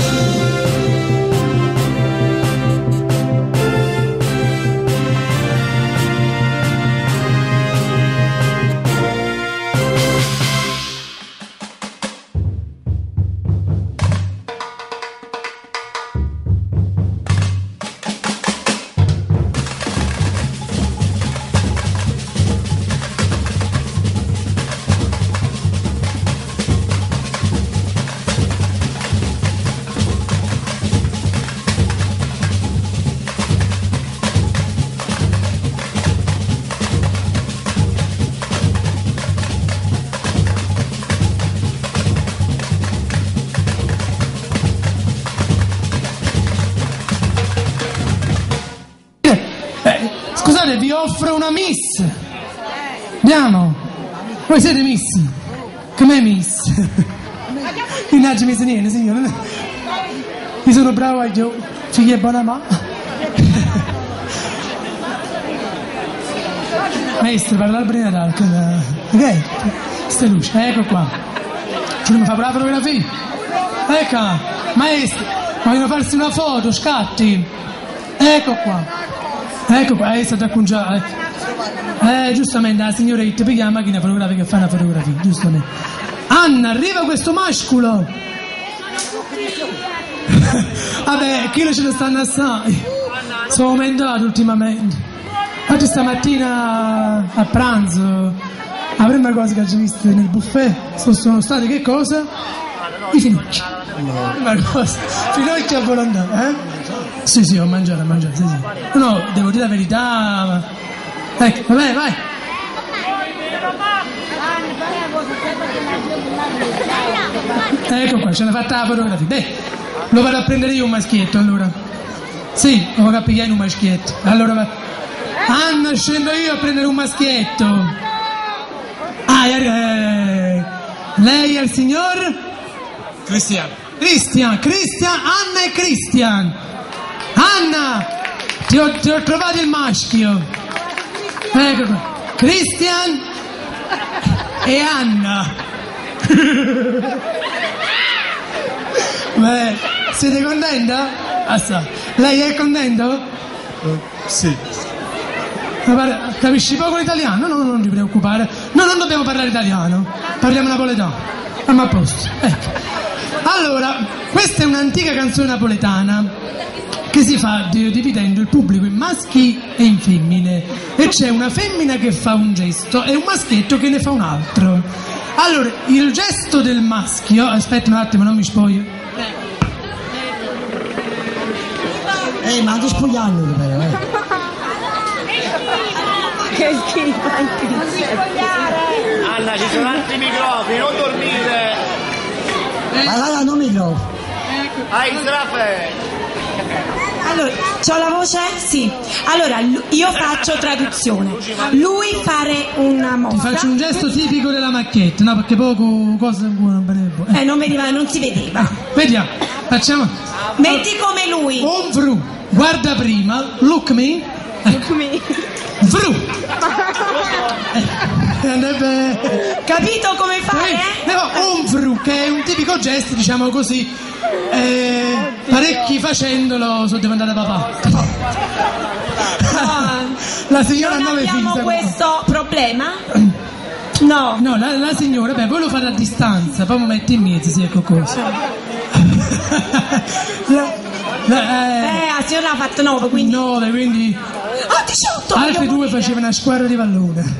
Eh, Voi siete miss? Com'è miss? Minaggia mi niente, signore. Io sono bravo a io. Figlia e buona ma. Maestro, parla bene d'altro. Ok? Questa luce, ecco qua. Ci dobbiamo fare la fotografia. Ecco, maestro, vogliono farsi una foto, scatti. Ecco qua. Ecco qua, è stato acconciato. Eh, giustamente, la signoretta piglia la macchina fotografica e fa una fotografia, giustamente. Anna, arriva questo mascolo! Vabbè, chi ce ne stanno assai? Sono aumentato ultimamente. Oggi stamattina a pranzo, la prima cosa che ho visto nel buffet sono- stati che cosa? I finocchi. Prima cosa. Finocchi a volontà, eh? Sì, sì, ho mangiato, ho mangiato, sì, sì. No, devo dire la verità. Ecco, vai, vai. Ecco qua, ce l'ha fatta la fotografia. Beh, lo vado a prendere io un maschietto allora. Sì, lo vado a pigliare un maschietto. Allora va. Anna, scendo io a prendere un maschietto. Ah, eh, lei è il signor? Cristiano. Christian, Christian, Anna e Christian. Anna, ti ho, ti ho trovato il maschio. Ecco qua. Christian e Anna. Beh, siete contenta? Assai. Lei è contento? Sì. Ma pare- Capisci poco l'italiano? No, no, non ti preoccupare. No, non dobbiamo parlare italiano. Parliamo napoletano. Siamo a posto. Ecco. Allora, questa è un'antica canzone napoletana che si fa di- dividendo il pubblico in maschi e in femmine. E c'è una femmina che fa un gesto e un maschietto che ne fa un altro. Allora, il gesto del maschio, aspetta un attimo, non mi spoglio. Eh, ma ti spogliando però, eh. Che schifo anche Anna, ci sono altri microfoni, non dormire! Ma guarda, non mi trovo. Hai il trafe! Allora, c'ho la voce? Sì. Allora, io faccio traduzione. Lui fare una Ti mossa. faccio un gesto tipico della macchietta, no? Perché poco cosa buona eh. Eh, non veniva, non si vedeva. Vediamo, facciamo. Metti come lui. Un fru, guarda prima, look me. Fru. Eh, andrebbe- Capito come fare? Eh, no, un fru, che è un tipico gesto, diciamo così. eh, parecchi facendolo sono demandati a papà. La signora Non nove abbiamo sa- questo problema? No. No, la, la signora, beh, voi lo fate a distanza, poi mi metti in mezzo, sì, ecco cosa. La- la- eh, Eh, la signora ha fatto 9, quindi... 9, quindi Ah, 18! altri due facevano una squadra di pallone.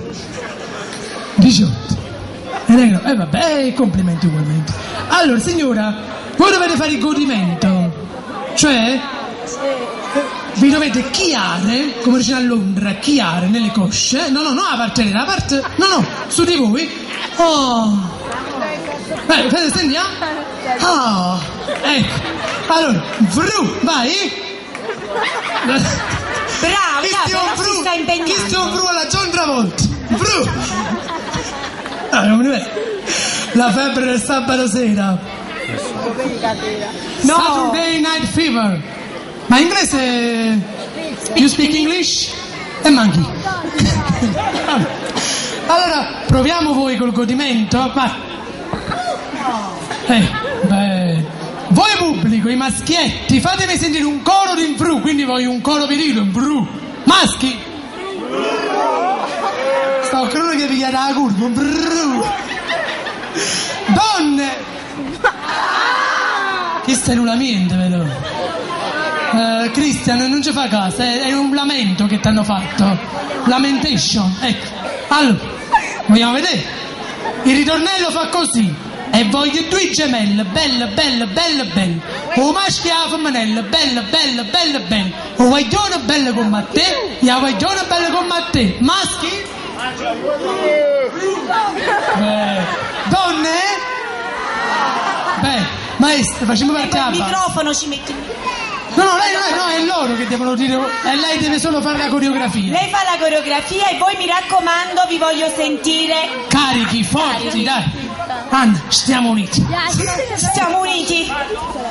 18. E lei no, eh vabbè, complimenti ugualmente. Allora, signora, voi dovete fare il godimento, cioè vi dovete chiare, come dice a Londra, chiare nelle cosce, no, no, no, la parte nera, la parte, no, no, su di voi. Oh. Vai, fate sentiamo. Ah, ecco. Allora, vru, vai. Bravo, bravo, si sta impegnando. Christian Fru alla John Travolta. Fru. La febbre del sabato sera. No. Saturday Night Fever. Ma inglese... You speak English? E manchi. allora, proviamo voi col godimento. Vai. Eh, beh. Voi pubblico, i maschietti, fatemi sentire un coro di bru, quindi voglio un coro virile, un bru. Maschi! Credo che chiede la curva, un. Donne! Che stai nullamente, vero? Eh, Christian, non ci fa caso, è, un lamento che ti hanno fatto. Lamentation, ecco. Allora, vogliamo vedere? Il ritornello fa così. E voglio due gemelle, belle, belle, belle, belle. O maschio e la femminella, belle, belle, belle, belle. O guaglione belle come te, e la guaglione belle come te. Maschi? Beh, donne? Beh, maestro, facciamo E partire poi il microfono ci metti. No, no, lei non è, no, è loro che devono dire, e lei deve solo fare la coreografia. Lei fa la coreografia e voi mi raccomando vi voglio sentire. Carichi, forti, dai. Anna, stiamo uniti. Stiamo uniti.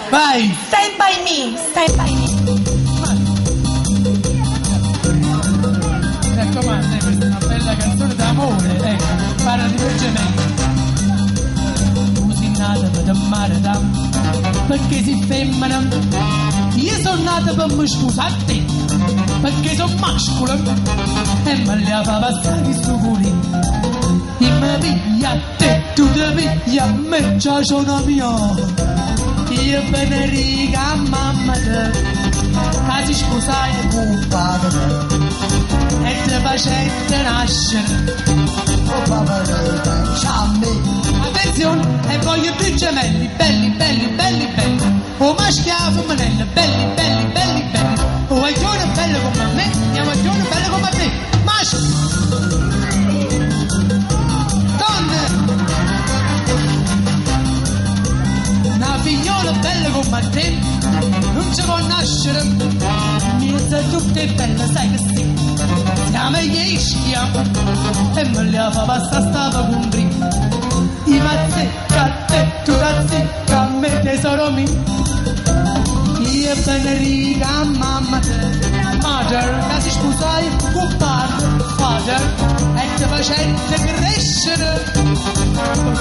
Vai. Stand by me, stand by me. Per amare da, perché sei femmina. Io sono nata per mi scusare a te, perché sono mascolo. E me li fa passare su culino. E mi piglia te, tu ti piglia a me, già sono mio. Io benedica mamma te, che si scusai con padre e te facette nascere. Oh papà, sciammi. Attenzione, e voglio due gemelli, belli, belli, belli, belli. O maschio la femminella, belli, belli, belli, belli. O guaglione bello come me, e guaglione bello come te. Maschio! Donne! Una figliola bella come te, non ci può nascere. Mezza tutta è bella, sai che sì. Siamo gli ischia, e me li fa passare e facette crescere,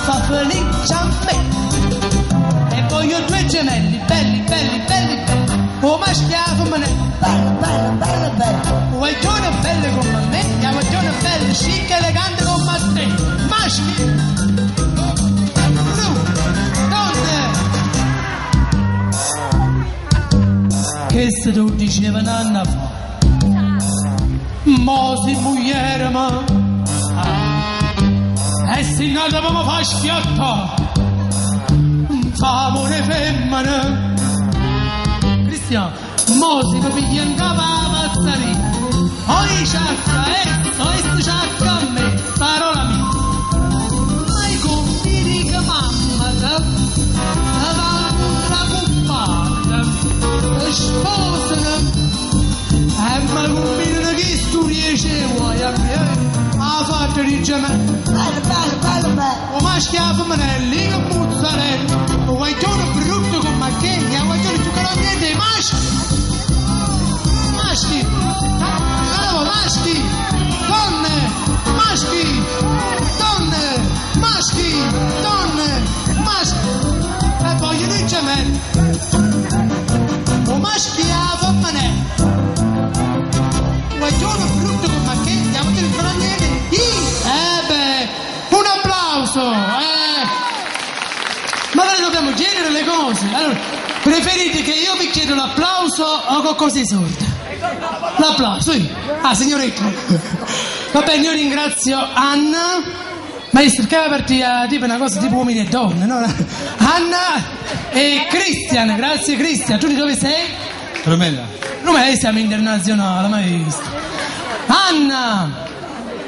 far felice a me. E voglio due gemelli, belli, belli, belli, belli, o maschio e femminella. Bello, bello, bello, bello. Guaglione belle come me, e guaglione belle chic e elegante come te. Maschi! Tu dicevi un anno fa? Mo si mugliere ma E si nata come fa schiatta Famone femmine Cristiano, mo si mi piglia in capo la mazzarina. Oi ciacca, esso, esso ciacca a me, parola mia. Ma i confini che mamma te, te vanno la وما اشتهى من اللي موتزاريلا ويتون بروكتو ما كاين يا ويتون تكرم يدي ماشي chiedere le cose. Allora, preferite che io vi chiedo l'applauso o qualcosa di sorda? L'applauso, io. Ah, signoretto. Va bene, io ringrazio Anna. Maestro, che va partire tipo una cosa tipo uomini e donne, no? Anna e Cristian, grazie Cristian. Tu di dove sei? Romella. Noi siamo internazionali, maestro. Anna!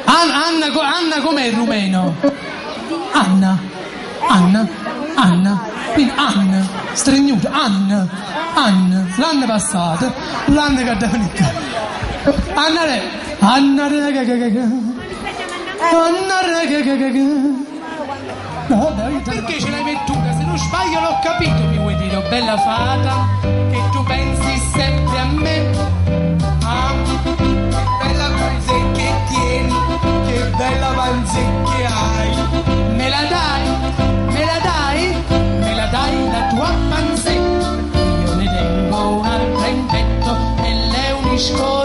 An- Anna, Anna com'è il rumeno? Anna. Anna. Anna. Quindi Anna. Stregnuta. Anna. Anna. L'anno passato. L'anno che finire. Anna re. Anna re. ga- ga- ga- ga. Anna re. ga- ga- ga- ga. No, dai, perché ce l'hai mettuta? Se non sbaglio l'ho capito, mi vuoi dire, bella fata, che tu pensi sempre a me. Ah, bella panze che che che hai. Me la dai? Escola.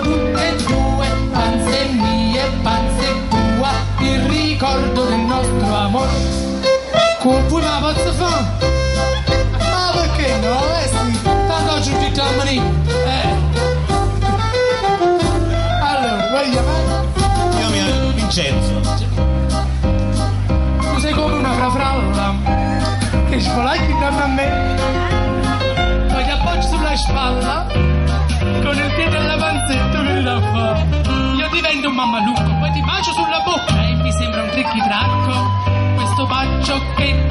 malucco, poi ti bacio sulla bocca. E mi sembra un tricky tracco questo bacio che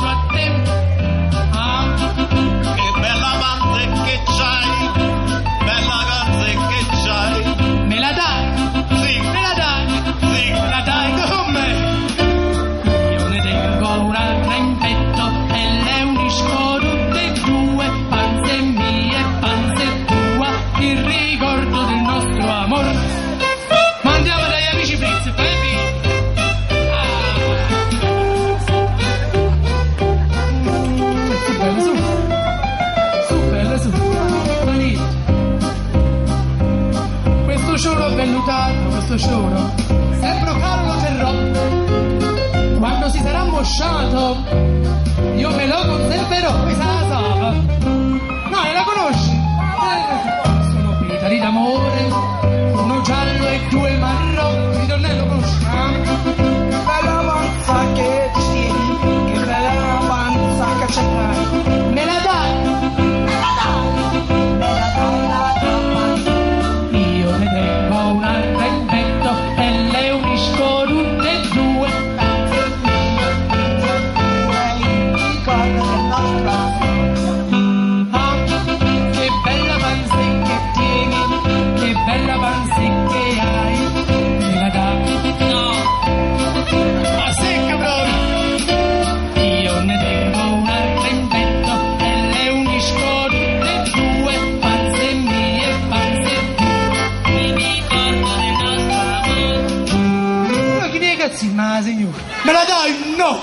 Me la dai? No!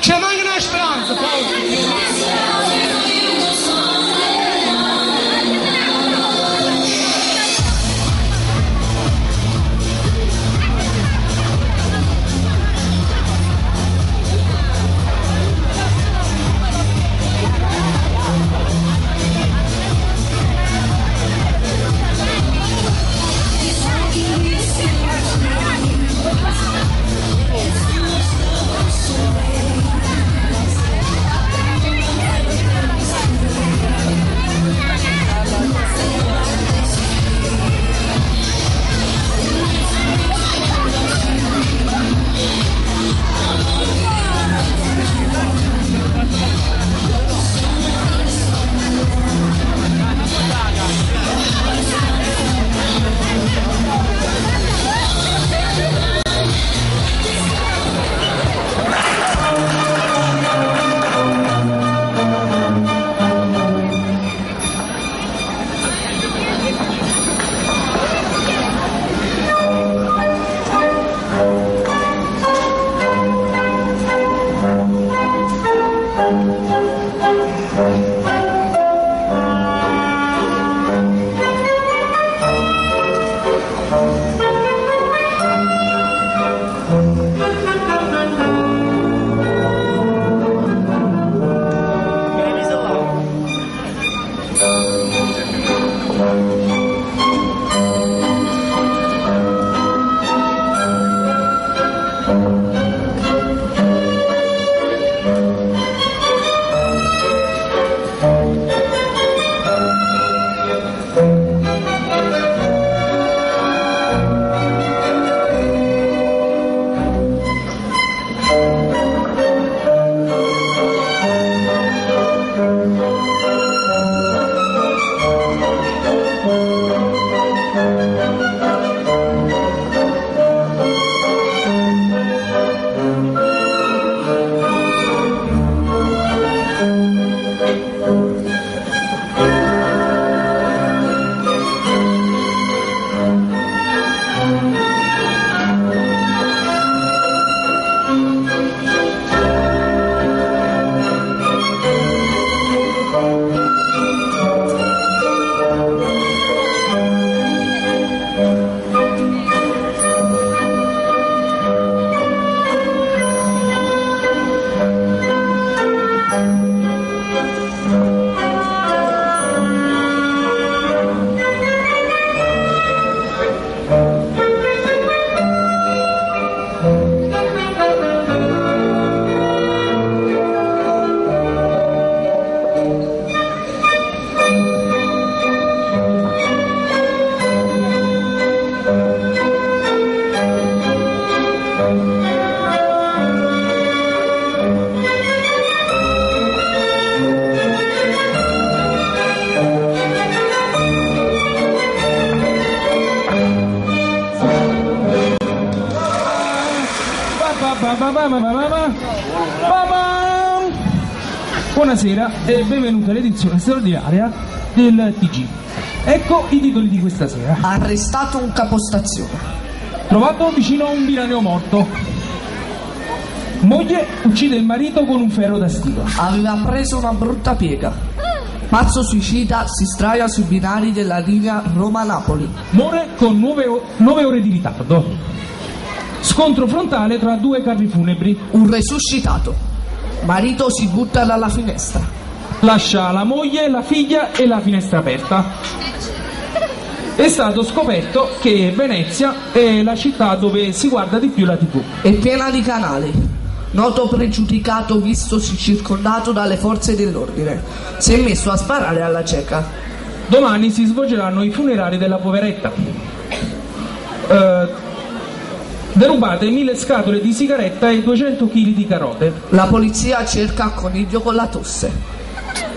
C'è mai una speranza, Paolo! E benvenuti all'edizione straordinaria del TG. Ecco i titoli di questa sera. Arrestato un capostazione. Trovato vicino a un biraneo morto. Moglie uccide il marito con un ferro da stiro. Aveva preso una brutta piega. Pazzo suicida si straia sui binari della linea Roma-Napoli. Muore con 9 ore di ritardo. Scontro frontale tra due carri funebri. Un resuscitato. Marito si butta dalla finestra. Lascia la moglie, la figlia e la finestra aperta. È stato scoperto che Venezia è la città dove si guarda di più la TV. È piena di canali. Noto pregiudicato vistosi circondato dalle forze dell'ordine. Si è messo a sparare alla cieca. Domani si svolgeranno i funerali della poveretta. Eh, derubate mille scatole di sigaretta e 200 kg di carote. La polizia cerca coniglio con la tosse.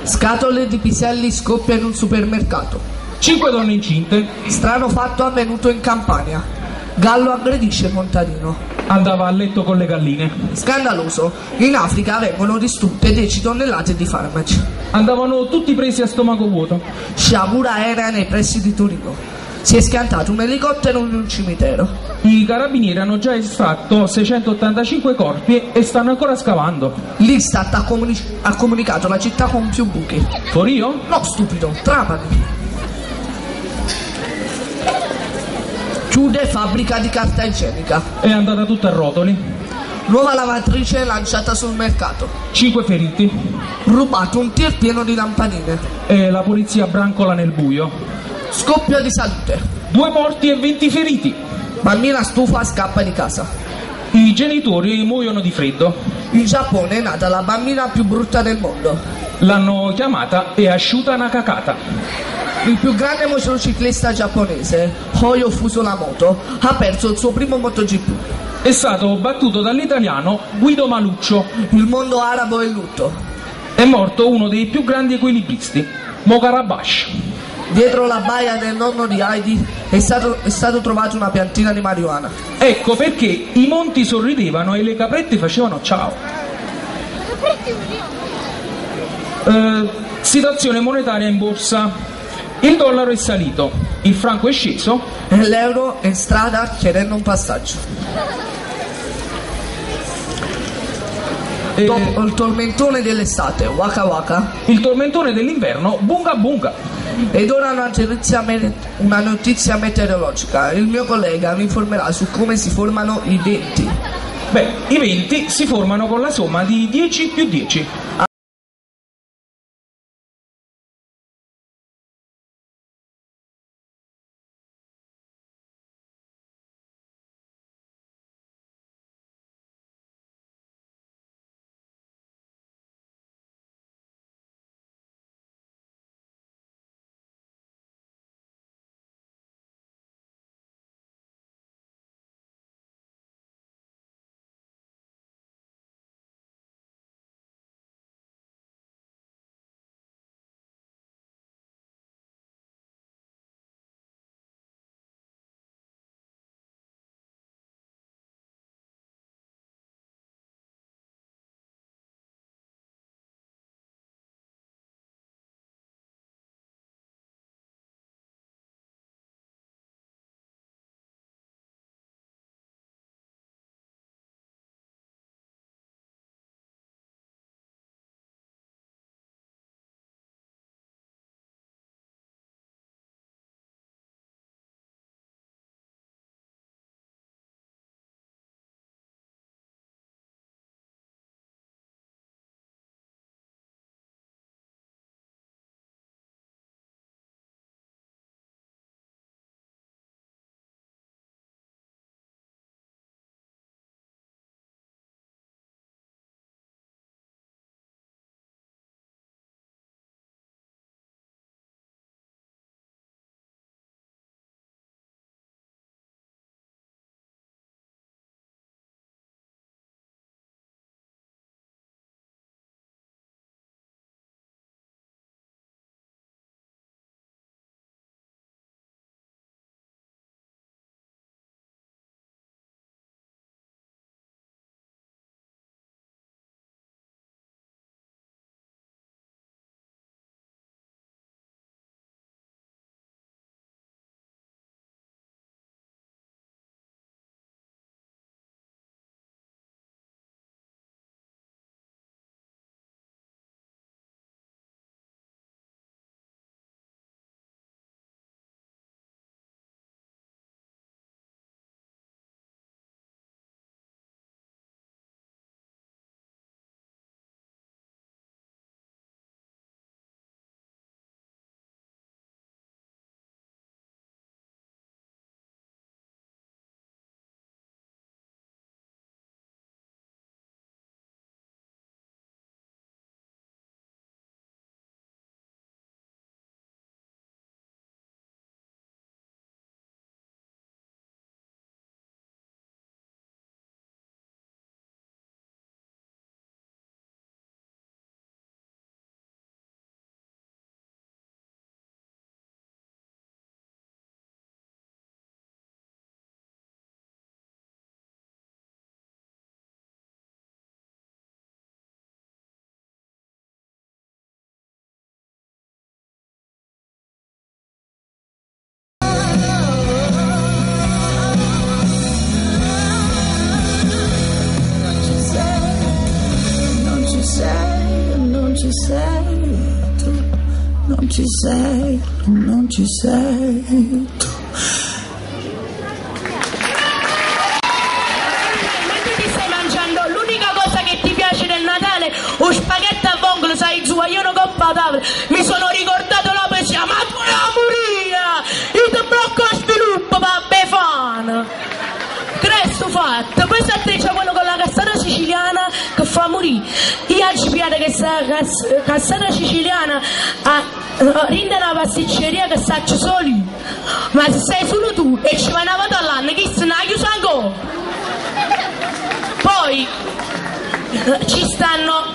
Scatole di piselli scoppia in un supermercato. Cinque donne incinte. Strano fatto avvenuto in Campania. Gallo aggredisce contadino. Andava a letto con le galline. Scandaloso. In Africa vengono distrutte 10 tonnellate di farmaci. Andavano tutti presi a stomaco vuoto. Sciagura aerea nei pressi di Torino. Si è schiantato un elicottero in un cimitero. I carabinieri hanno già estratto 685 corpi e stanno ancora scavando. L'Istat ha, comuni- ha comunicato la città con più buchi. Fuori io? No, stupido, Trapani. Chiude fabbrica di carta igienica. È andata tutta a rotoli. Nuova lavatrice lanciata sul mercato. Cinque feriti. Rubato un tir pieno di lampadine. E la polizia brancola nel buio. Scoppio di salute. Due morti e 20 feriti. Bambina stufa scappa di casa. I genitori muoiono di freddo. In Giappone è nata la bambina più brutta del mondo. L'hanno chiamata e asciuta Nakakata. Il più grande motociclista giapponese, Hoyo Fusolamoto, ha perso il suo primo MotoGP. È stato battuto dall'italiano Guido Maluccio. Il mondo arabo è lutto. È morto uno dei più grandi equilibristi, Mogarabash. Dietro la baia del nonno di Heidi è stato, è stato trovato una piantina di marijuana. Ecco perché i monti sorridevano e le caprette facevano ciao. Eh, situazione monetaria in borsa. Il dollaro è salito, il franco è sceso, E l'euro è in strada chiedendo un passaggio. e Dopo il tormentone dell'estate, Waka Waka, il tormentone dell'inverno, bunga bunga. Ed ora una notizia, una notizia meteorologica. Il mio collega mi informerà su come si formano i venti. Beh, i venti si formano con la somma di 10 più 10. sei tu, non ci sei, non ci sei tu. Ma tu ti stai mangiando l'unica cosa che ti piace del Natale, o spaghetto a vongole, sai, zuaiano con patate. Che morire. Io oggi piate che sta cass- cassata siciliana a a- rinde una pasticceria che saccio solo io. Ma se sei solo tu e ci vai una all'anno, chi se ne ha chiuso ancora? Poi eh, ci stanno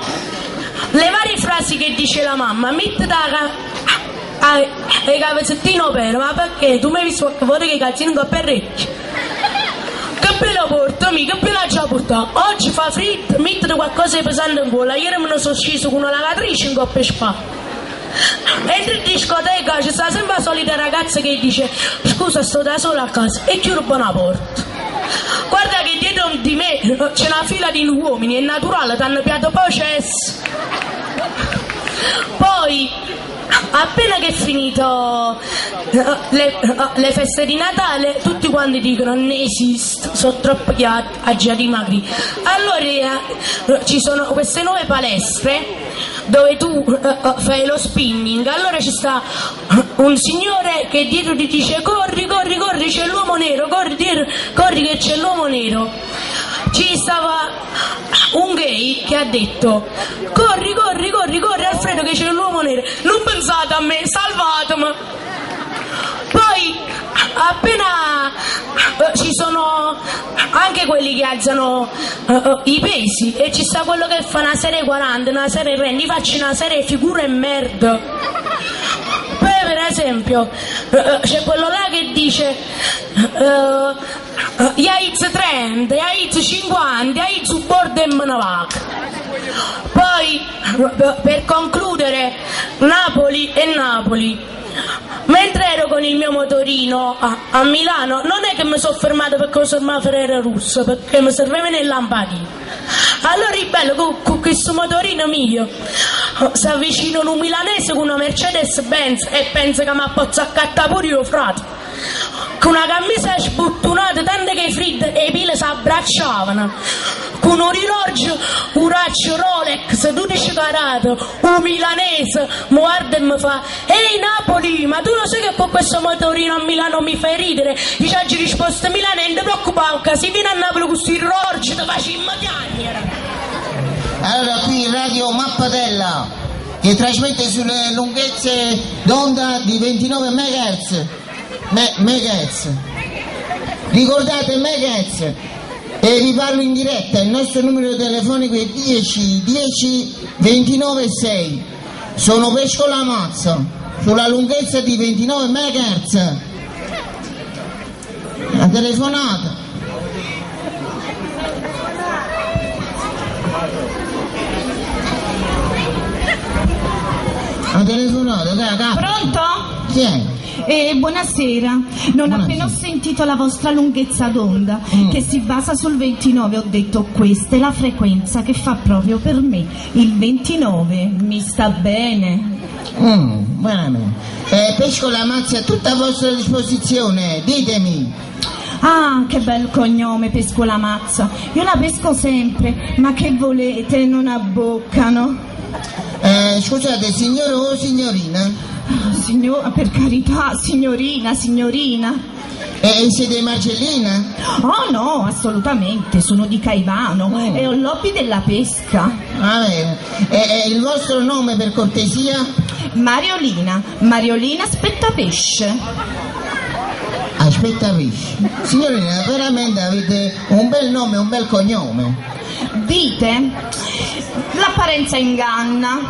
le varie frasi che dice la mamma. Metti da ca- a- ai capezzino per, ma perché tu mi hai visto fuori che i calzini con perrecchi? Che bella porta, mica che bella già portata. Oggi fa fritto, mettete qualcosa di pesante in gola. Ieri me ne sono sceso con una lavatrice in coppa e spalla. Entro in discoteca ci sta sempre la solita ragazza che dice scusa sto da sola a casa e chiudo la porta. Guarda che dietro di me c'è una fila di uomini, è naturale, t'hanno piato processo. Poi, appena che è finito eh, le, eh, le feste di Natale, tutti quanti dicono non esiste, sono troppo chiatti, aggia dimagri. Allora eh, ci sono queste nuove palestre dove tu fai lo spinning, allora ci sta un signore che dietro ti dice corri, corri, corri, c'è l'uomo nero, corri, corri che c'è l'uomo nero. Ci stava un gay che ha detto corri, corri, corri, corri Alfredo che c'è l'uomo nero. Non pensate a me, salvatemi. Poi appena eh, ci sono anche quelli che alzano eh, eh, i pesi e ci sta quello che fa una serie 40, una serie 30, faccio una serie figura e merda. Esempio eh, eh, c'è quello là che dice eh, Yaiz 30, Yaiz 50, Yaiz bordo me ne vado. Poi per concludere Napoli e Napoli. Mentre ero con il mio motorino a, a Milano, non è che mi sono fermato perché il semaforo era russo, perché mi serveva nel lampadino. Allora il bello con, con questo motorino mio si avvicina un milanese con una Mercedes Benz e pensa che mi ha pozzaccatta pure io, frate. Con una camicia sbuttonata, tante che i friddi e i pile si abbracciavano. Un orologio, un raccio Rolex, 12 carati, un milanese, mi guarda e mi fa Ehi Napoli, ma tu lo sai che con questo motorino a Milano mi fai ridere? Ci ho risposto Milano, non ti preoccupare, se vieni a Napoli con questo orologio ti facciamo chiagnere. Allora qui Radio Mappadella che trasmette sulle lunghezze d'onda di 29 MHz. Me- MHz. Ricordate MHz. E vi parlo in diretta, il nostro numero telefonico è 10 10 29 6. Sono Pescola Mazza, sulla lunghezza di 29 MHz. La telefonata. La telefonata, caga. Pronto? Chi è? Eh, buonasera, non appena ho sentito la vostra lunghezza d'onda Mm. che si basa sul 29 ho detto questa è la frequenza che fa proprio per me, il 29 mi sta bene. Mm, bene. Eh, Pescola Mazza è tutta a vostra disposizione, ditemi. Ah, che bel cognome, pesco la mazza. Io la pesco sempre, ma che volete, non abboccano. Eh, scusate, signore o signorina? Signor, per carità, signorina, signorina. E siete Marcellina? Oh no, assolutamente, sono di Caivano Mm. e ho il lobby della pesca. Ah, bene. E, e il vostro nome per cortesia? Mariolina, Mariolina Spettapesce. Aspetta, pesce. Signorina, veramente avete un bel nome un bel cognome. Dite? L'apparenza inganna.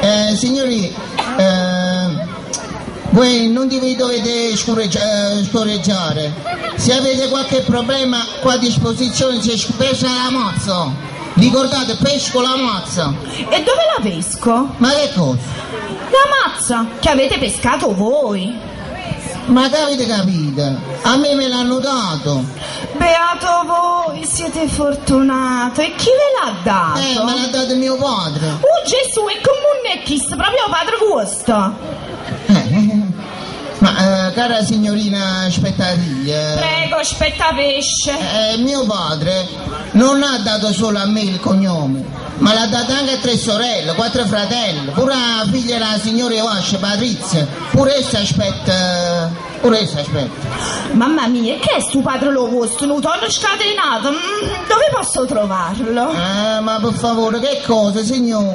Eh, signori, eh, voi non vi dovete eh, scorreggiare. Se avete qualche problema, qua a disposizione c'è pesca la mazza. Ricordate, pesco la mazza. E dove la pesco? Ma che cosa? La mazza che avete pescato voi. Ma che avete capito? A me me l'hanno dato. Beato voi, siete fortunato. E chi ve l'ha dato? Eh, me l'ha dato mio padre. Oh Gesù, e è chiesto proprio padre vostro. Eh, ma eh, cara signorina aspettatrice, Prego, aspetta pesce. eh, mio padre non ha dato solo a me il cognome, ma l'ha dato anche a tre sorelle, quattro fratelli, pure la figlia della signora Ioascia, Patrizia, pure essa aspetta, pure essa aspetta. Mamma mia, che è sto padre lo vostro? Un tonno scatenato? Mm, Dove posso trovarlo? Eh, ma per favore, che cosa, signor?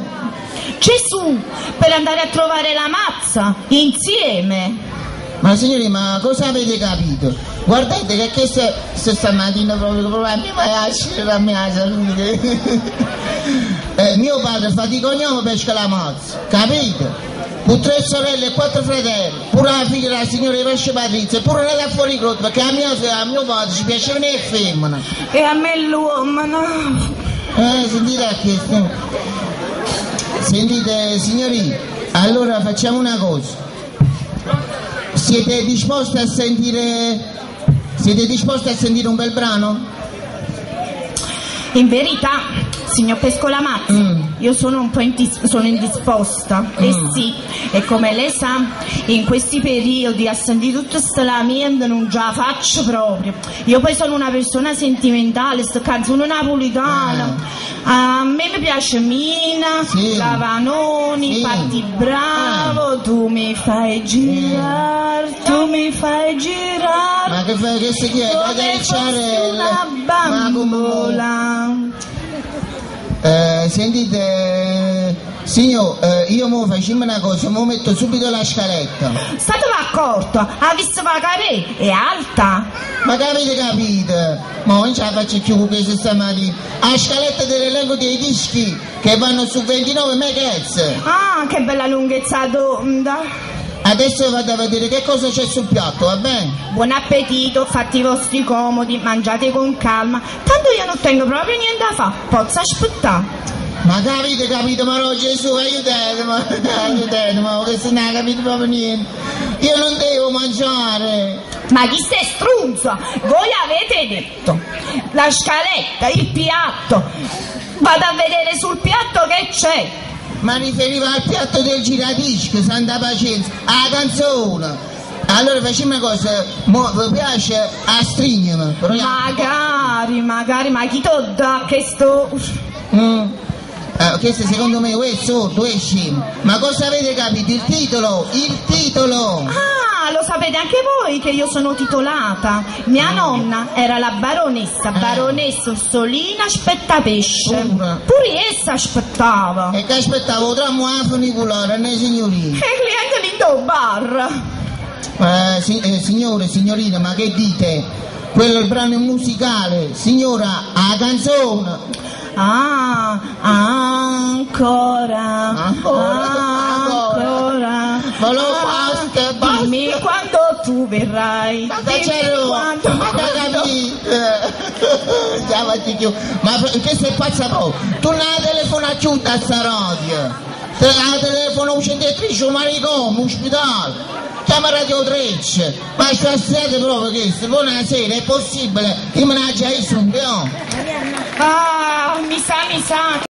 Gesù, per andare a trovare la mazza, insieme. Ma signori, ma cosa avete capito? Guardate che questo sto stamattina proprio proprio mi vai a uscire la mia salute. eh, mio padre fa di cognome pesca la mazza, capite? Con tre sorelle e quattro fratelli, pure la figlia della signora di pesce Patrizia, pure nata fuori crotto, perché a mio, a mio padre ci piace venire femmina. E a me l'uomo, no? Eh, sentite a questo. Sentite, signori, allora facciamo una cosa. Siete disposti a sentire. Siete disposti a sentire un bel brano? In verità, signor Pescolamazzi, io sono un po' indis- sono indisposta. E sì, e come lei sa, in questi periodi a sentire tutto questo lamento non già faccio proprio. Io poi sono una persona sentimentale, sto canzone napolitana. A me mi piace Mina, Sì. Lavanoni, Sì. fatti bravo, tu mi fai girare, tu mi fai girare. Ma che fai che si chiede? Come fossi una bambola. Eh, sentite, signor, eh, io mo facciamo una cosa, mo metto subito la scaletta. State d'accordo? Ha visto pagare? È alta? Ma che avete capito? Ma non ce la faccio più con questo stamattina. La scaletta dell'elenco dei dischi che vanno su 29 MHz. Ah, che bella lunghezza d'onda. Adesso vado a vedere che cosa c'è sul piatto, va bene? Buon appetito, fatti i vostri comodi, mangiate con calma. Tanto io non tengo proprio niente da fare, posso aspettare. Ma che avete capito, ma no, Gesù, aiutatemi, aiutatemi, ma questo non ha capito proprio niente. Io non devo mangiare. Ma chi sei strunzo? Voi avete detto la scaletta, il piatto. Vado a vedere sul piatto che c'è. Ma riferiva al piatto del giradisco, santa pazienza, alla canzone. Allora facciamo una cosa, mo, vi piace a proviamo. Magari, magari, ma chi ti dà questo... Mm. Eh, questo secondo me è sordo, scemo. Ma cosa avete capito? Il titolo, il titolo! Ah, lo sapete anche voi che io sono titolata. Mia nonna era la baronessa, baronessa Orsolina Spettapesce. Pure. Pure essa aspettava. E che aspettavo trammo a funicolare, né signorina? E cliente lì do bar. Eh, si- eh, signore, signorina, ma che dite? Quello è il brano musicale, signora, a canzone. Ah, ancora. Ancora, Ancora. Ma lo basta, basta. Dimmi quando tu verrai. Ma lo- quando Ma chiù. Ma che sei pazza? Tu non la telefona più da sta radio. Te la un manicomio, un ospedale. Chiama Radio 13. Ma sta strada proprio questo. Buonasera, è possibile? Io me visto un po'. Ah, mi sa, mi sa.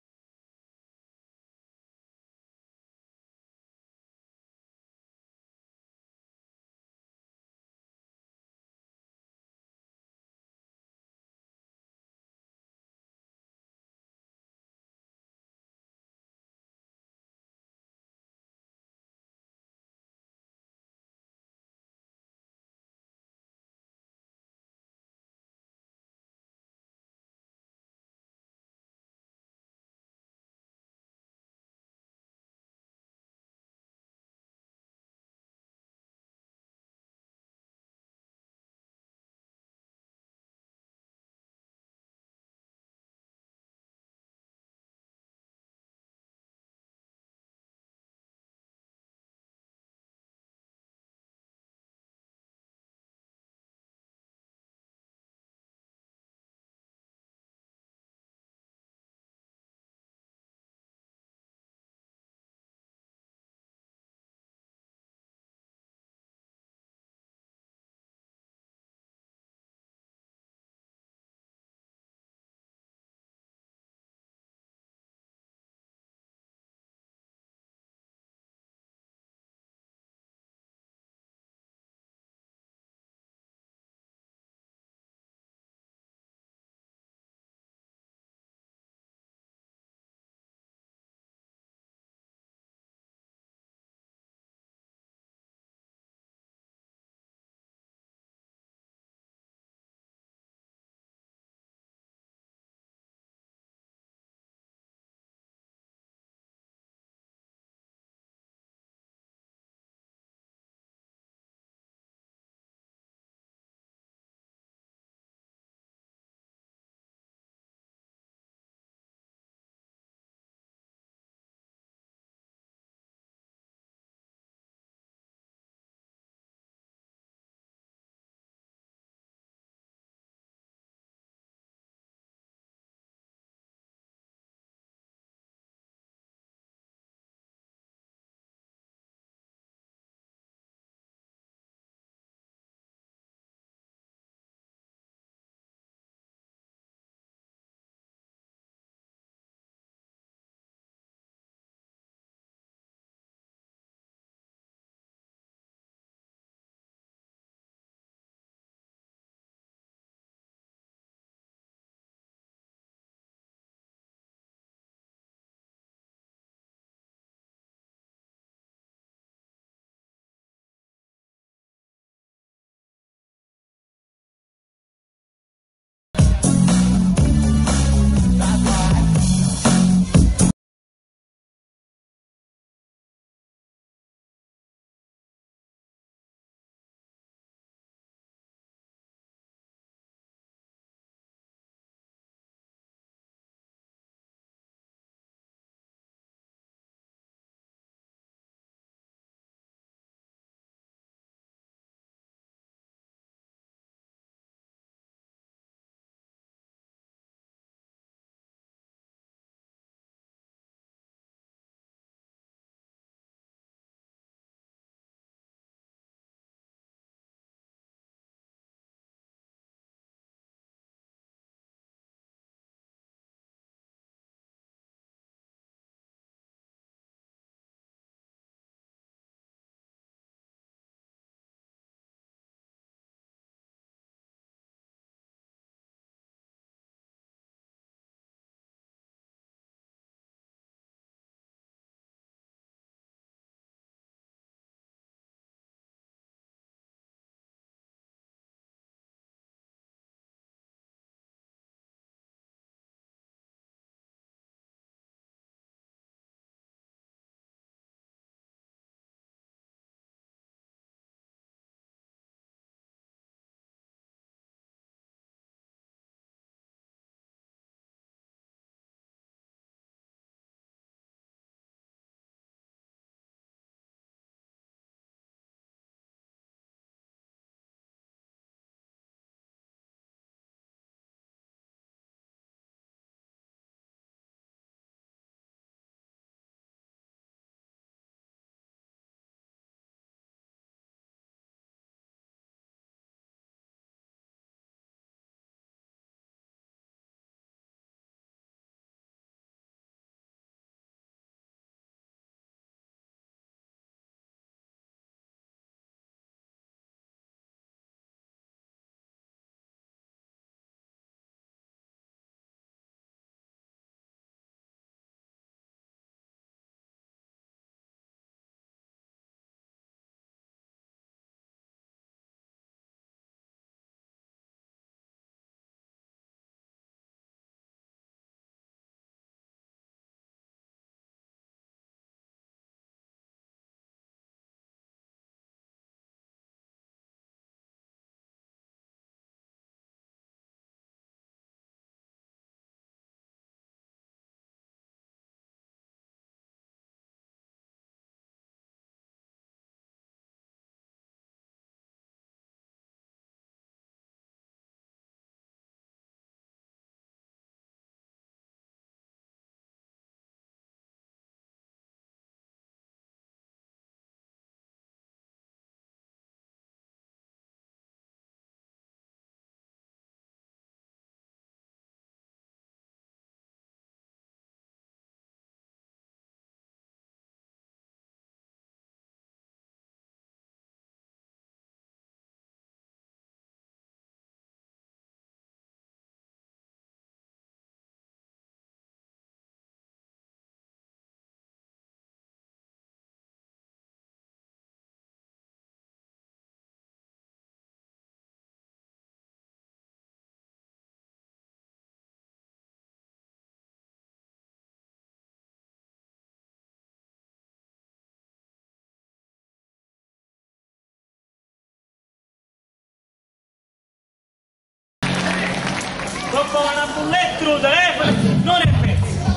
Troppo una bulletto, telefono, un'ora e mezza.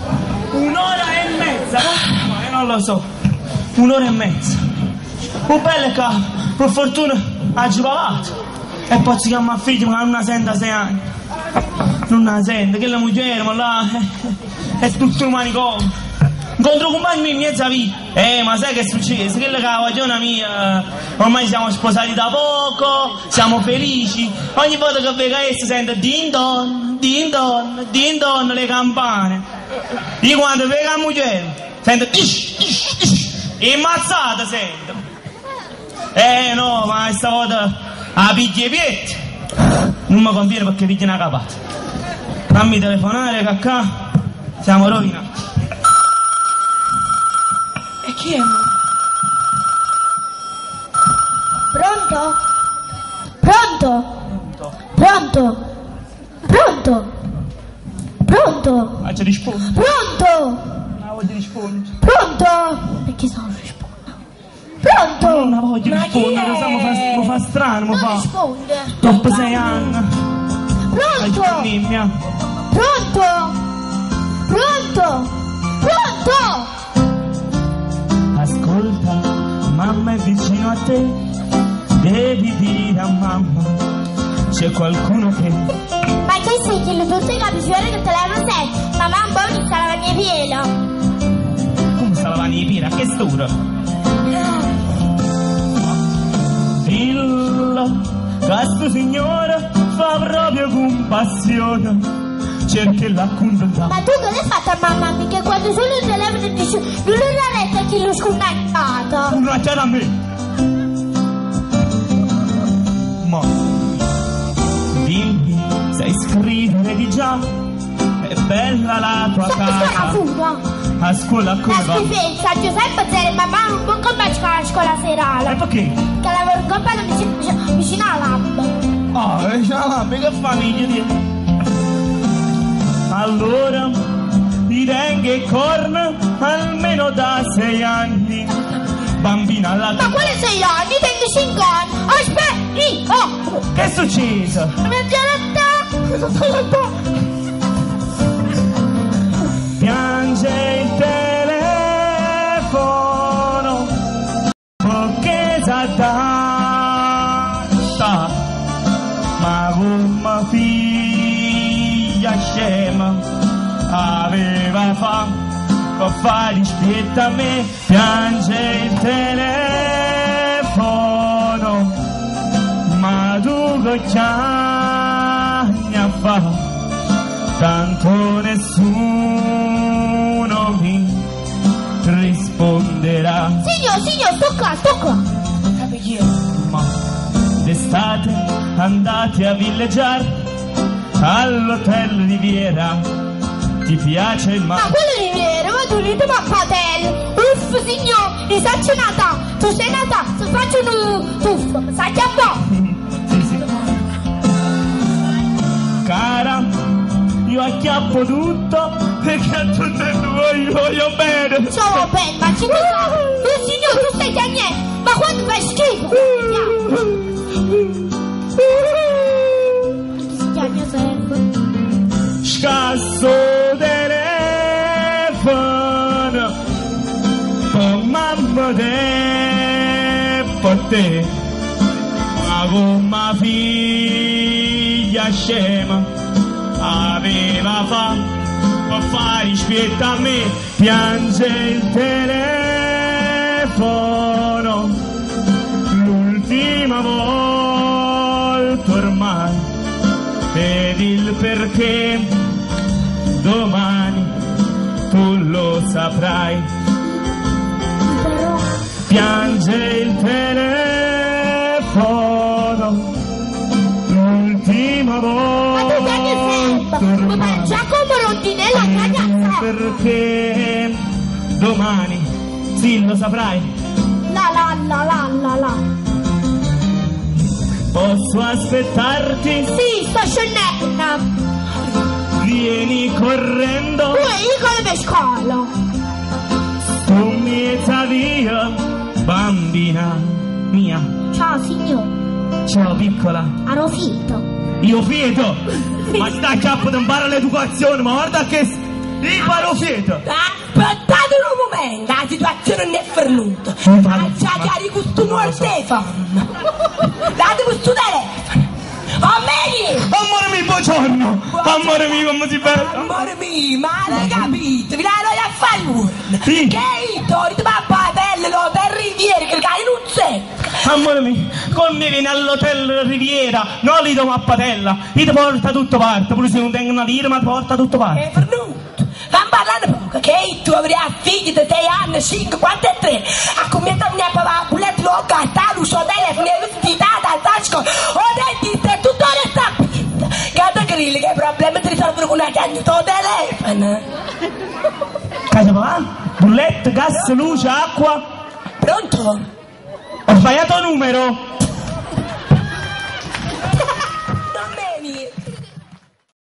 Un'ora e mezza? Ma io non lo so. Un'ora e mezza. Un bello che, per fortuna, ha giocato. E poi si chiama figlio, ma non la sente a sei anni. Non la sente, che la moglie, ma là è, è tutto un manicomio. Incontro in mezza vita. Eh, ma sai che è successo? Che la cavagliona mia, ormai siamo sposati da poco, siamo felici. Ogni volta che vedo esso sento din don, din don, din don le campane. Io quando vedo la moglie sento ish, ish, ish, e mazzata sento. Eh no, ma stavolta la piglia i piedi. Non mi conviene perché piglia una capata. Fammi telefonare qua siamo rovinati. Chi è? mo? Pronto? Pronto? Pronto? Pronto? Pronto? Ma ci rispondi? Pronto? Ma voglio rispondere? Pronto? Perché sono rispondo? Pronto? Non voglio Ma chi rispondere, lo sa, mi fa, è? mi fa strano, mi Non fa. risponde. Dopo sei anni. Pronto? Mia. Pronto? Pronto? Pronto? Mamma è vicino a te, devi dire a mamma, c'è qualcuno che... Ma che sei che le tutte capiscione che te l'hanno sempre? Mamma un po' mi sta la mia piela. Come sta lavando i piedi? A che stura? Dillo, questo signore fa proprio compassione, cerca la condotta. Ma tu cosa hai fatto a mamma? Che quando sono il telefono dice non l'ho retta che l'ho sconnettata. Non raggiare a me! Ma dimmi, sai scrivere di già? È bella la tua casa. A scuola come La va? schifezza, Giuseppe Zero, mamma non può combattere con la scuola serale. E perché? Che lavoro in compagno vicino, vicino, vicino alla lab. Ah, e ciao, che famiglia di... Allora, i dengue corna almeno da sei anni. Bambina alla... Ma quali sei anni? Tengo 5 anni. Aspetta, oh, Che è successo? mi già Piange il telefono, poche esattata, ma come figlia scema. Aveva fame per fare a me, piange il telefono, ma tu che c'hai a fare? tanto nessuno mi risponderà. Signor, signor, sto qua. Ma d'estate andate a villeggiare all'hotel Riviera. Ti piace il Ma mare? quello di ma tu ridi ma patel. Uff, signor, mi faccio nata. Tu sei nata, tu faccio un tuffo. Sai che sì. Cara, io acchiappo tutto perché a tutte e due io voglio bene. Sono ben, ma ci cosa? Tu signor, tu a niente. Ma quando fai schifo? Scasso te ma come figlia scema. Aveva fame per fare rispetto a me. Piange il telefono. L'ultima volta ormai. Ed il perché domani tu lo saprai. Piange il telefono l'ultima Ma tu volta. Ma ormai. Giacomo Rondinello Ed chiami il sempre. perché domani sì lo saprai. La la la la la la. Posso aspettarti? Sì, sto scendendo. Vieni correndo. Pure io con le mie scolo. Tu miezza via, bambina mia. Ciao signor. Ciao piccola. Ero fitto. Io fieto. Ma sta a capo di imparare l'educazione, ma guarda che... s- Imparo fieto. Aspettate un momento, la situazione non è fernuta. Già chiari questo nuovo telefono. Date questo telefono. Ammeni! Amore mio, buongiorno. Amore mio, come si bella. Amore mio, ma l'hai capito? Vi dai a fare urna. Sì. Che io, ti papà, pelle, lo per riviere, che cai non secca. Amore mio, con me vieni all'hotel Riviera, non lì da Mappatella. Io ti porta tutto parte, pure se non tengo una lira, ma ti porta tutto parte. È venuto. Stiamo parlando poco, che tu avrai figli di 6 anni, 5, quanto è 3. A come ti ne papà, bullet lo gatta, lo so telefono, è vestita, dal tasco, o dentista, tutto resta Che problema ti risolvono con una chiamata o telefono. Casa papà? Bollette, gas, luce, acqua. Pronto? Ho sbagliato numero.